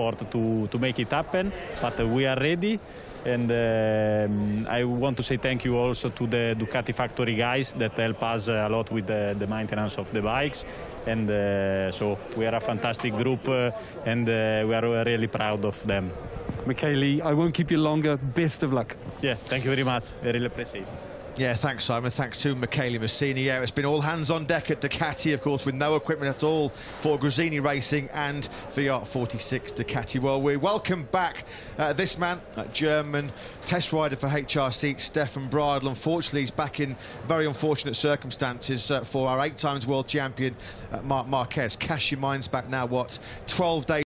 effort to, to make it happen, but uh, we are ready. And um, I want to say thank you also to the Ducati factory guys that help us a lot with the, the maintenance of the bikes. And uh, so we are a fantastic group uh, and uh, we are really proud of them. Michele, I won't keep you longer. Best of luck. Yeah, thank you very much. I really appreciate it. Yeah, thanks, Simon. Thanks to Michele Masini. Yeah, it's been all hands on deck at Ducati, of course, with no equipment at all for Gresini Racing and VR46 Ducati. Well, we welcome back uh, this man, German test rider for HRC, Stefan Bradl. Unfortunately, he's back in very unfortunate circumstances uh, for our eight times world champion, uh, Marc Marquez. Cash your minds back now, what, 12 days